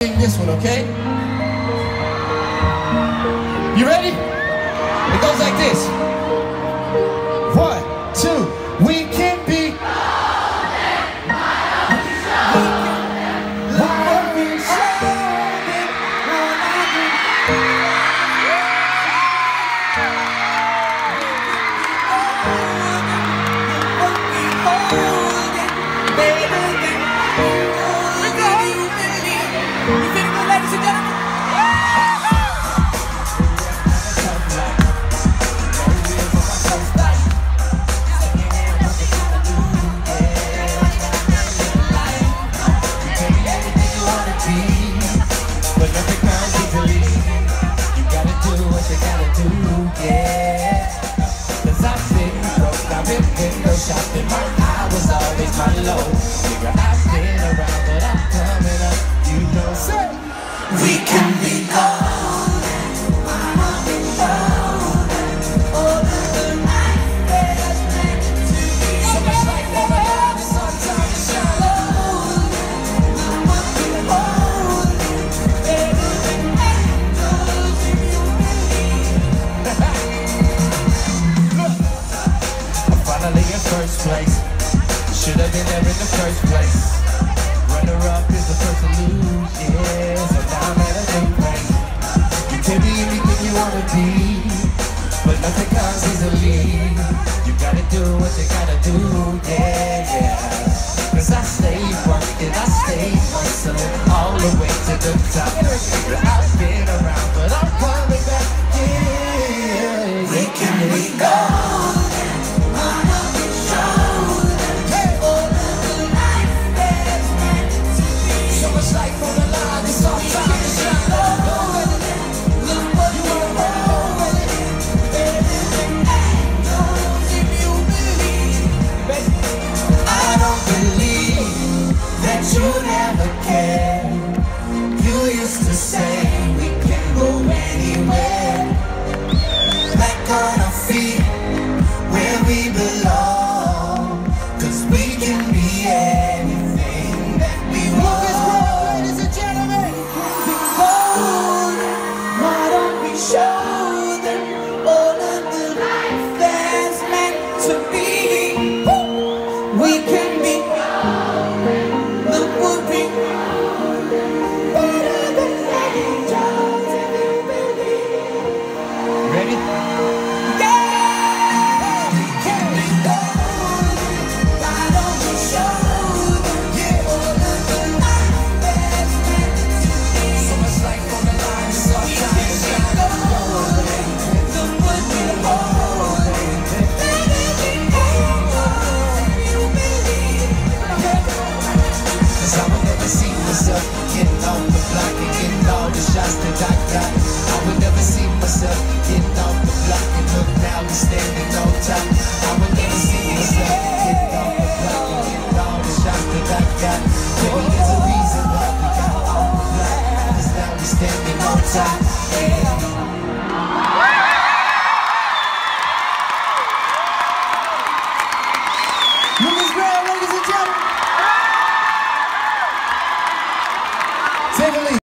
this one, okay? You ready? It goes like this. But nothing comes. You gotta do what you gotta do, yeah. Cause I been broke, I've been window shopping. My was always my I've been around, but I'm coming up. You know, we can place. Should have been there in the first place. Runner up is the first to lose, yeah. So now I'm at a new place. You can be anything you wanna be, but nothing comes easily. You gotta do what you gotta do, top. I would never see myself getting off the block and look now and standing on top. I would never see myself getting off the block and getting all the shots that I got. Maybe there's a reason why we got off the block, cause now we're standing on top. Yeah.